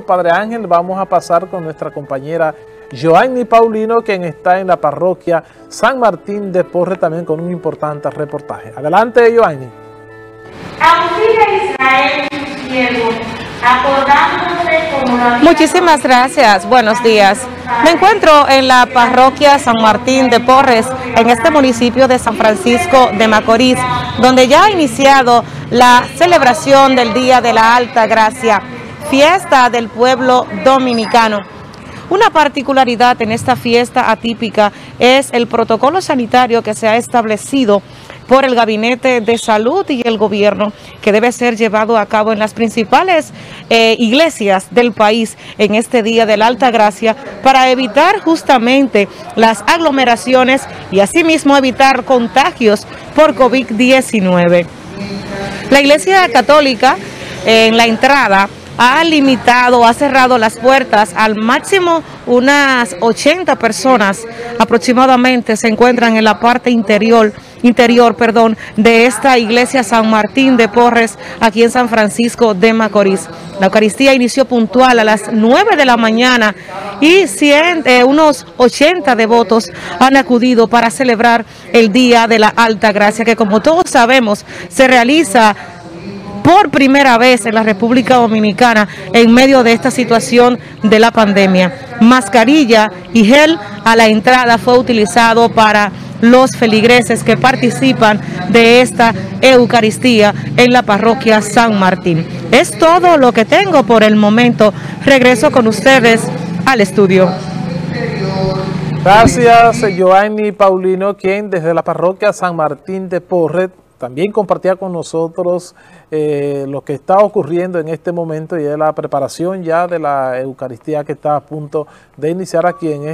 Padre Ángel, vamos a pasar con nuestra compañera Joanny Paulino, quien está en la parroquia San Martín de Porre, también con un importante reportaje. Adelante, Joanny. Muchísimas gracias, buenos días. Me encuentro en la parroquia San Martín de Porres, en este municipio de San Francisco de Macorís, donde ya ha iniciado la celebración del Día de la Alta Gracia fiesta del pueblo dominicano. Una particularidad en esta fiesta atípica es el protocolo sanitario que se ha establecido por el Gabinete de Salud y el gobierno que debe ser llevado a cabo en las principales eh, iglesias del país en este Día de la Alta Gracia para evitar justamente las aglomeraciones y asimismo evitar contagios por COVID-19. La Iglesia Católica en la entrada ha limitado, ha cerrado las puertas al máximo unas 80 personas aproximadamente se encuentran en la parte interior interior, perdón, de esta iglesia San Martín de Porres, aquí en San Francisco de Macorís. La Eucaristía inició puntual a las 9 de la mañana y eh, unos 80 devotos han acudido para celebrar el Día de la Alta Gracia, que como todos sabemos se realiza por primera vez en la República Dominicana en medio de esta situación de la pandemia. Mascarilla y gel a la entrada fue utilizado para los feligreses que participan de esta Eucaristía en la parroquia San Martín. Es todo lo que tengo por el momento. Regreso con ustedes al estudio. Gracias, Joanny Paulino, quien desde la parroquia San Martín de Porret también compartía con nosotros eh, lo que está ocurriendo en este momento y es la preparación ya de la Eucaristía que está a punto de iniciar aquí en este